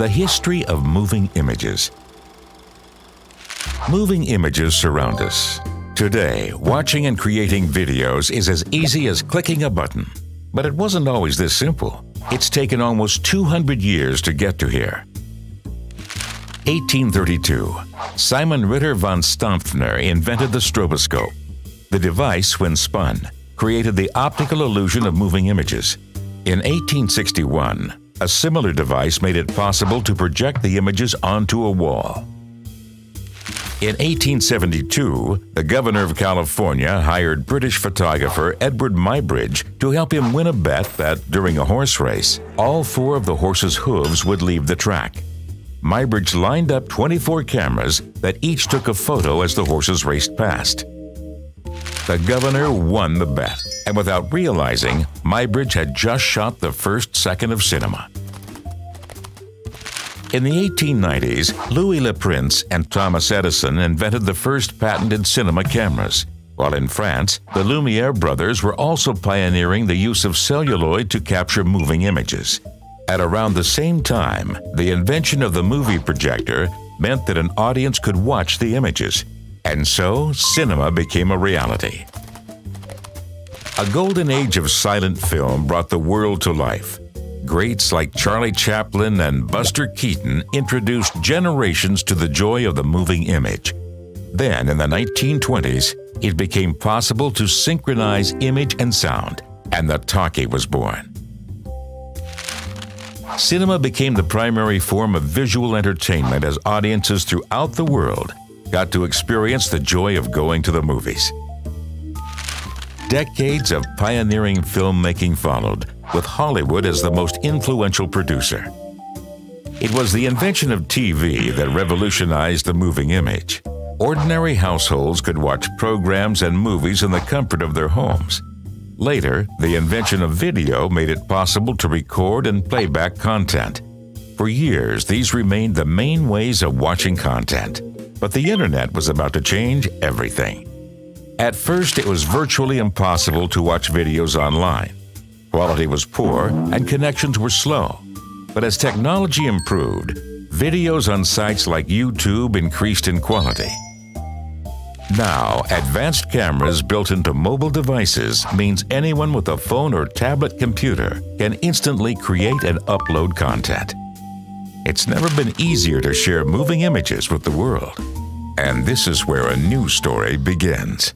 The history of moving images. Moving images surround us. Today, watching and creating videos is as easy as clicking a button. But it wasn't always this simple. It's taken almost 200 years to get to here. 1832, Simon Ritter von Stampfner invented the stroboscope. The device, when spun, created the optical illusion of moving images. In 1861, a similar device made it possible to project the images onto a wall. In 1872, the governor of California hired British photographer Eadweard Muybridge to help him win a bet that during a horse race, all four of the horse's hooves would leave the track. Muybridge lined up 24 cameras that each took a photo as the horses raced past. The governor won the bet, and without realizing, Muybridge had just shot the first second of cinema. In the 1890s, Louis Le Prince and Thomas Edison invented the first patented cinema cameras, while in France, the Lumiere brothers were also pioneering the use of celluloid to capture moving images. At around the same time, the invention of the movie projector meant that an audience could watch the images, and so cinema became a reality. A golden age of silent film brought the world to life, Greats like Charlie Chaplin and Buster Keaton introduced generations to the joy of the moving image. Then, in the 1920s, it became possible to synchronize image and sound, and the talkie was born. Cinema became the primary form of visual entertainment as audiences throughout the world got to experience the joy of going to the movies. Decades of pioneering filmmaking followed, with Hollywood as the most influential producer. It was the invention of TV that revolutionized the moving image. Ordinary households could watch programs and movies in the comfort of their homes. Later, the invention of video made it possible to record and playback content. For years, these remained the main ways of watching content. But the internet was about to change everything. At first, it was virtually impossible to watch videos online. Quality was poor and connections were slow. But as technology improved, videos on sites like YouTube increased in quality. Now, advanced cameras built into mobile devices means anyone with a phone or tablet computer can instantly create and upload content. It's never been easier to share moving images with the world. And this is where a new story begins.